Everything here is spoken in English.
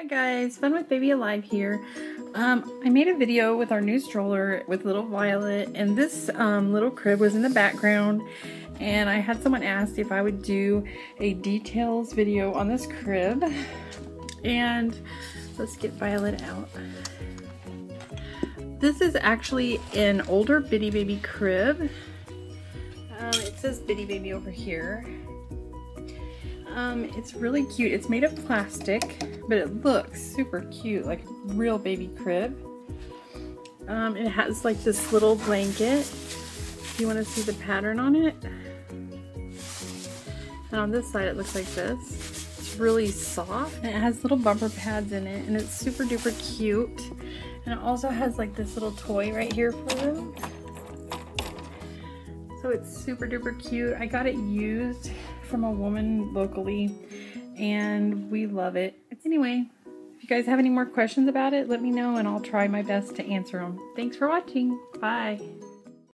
Hi guys, Fun with Baby Alive here. Um, I made a video with our new stroller with little Violet and this um, little crib was in the background and I had someone ask if I would do a details video on this crib and let's get Violet out. This is actually an older Bitty Baby crib. Um, it says Bitty Baby over here um, it's really cute. It's made of plastic, but it looks super cute, like a real baby crib. Um, it has like this little blanket. You want to see the pattern on it? And on this side it looks like this. It's really soft. And it has little bumper pads in it and it's super duper cute. And it also has like this little toy right here for them. So it's super duper cute. I got it used from a woman locally and we love it. Anyway, if you guys have any more questions about it, let me know and I'll try my best to answer them. Thanks for watching. Bye.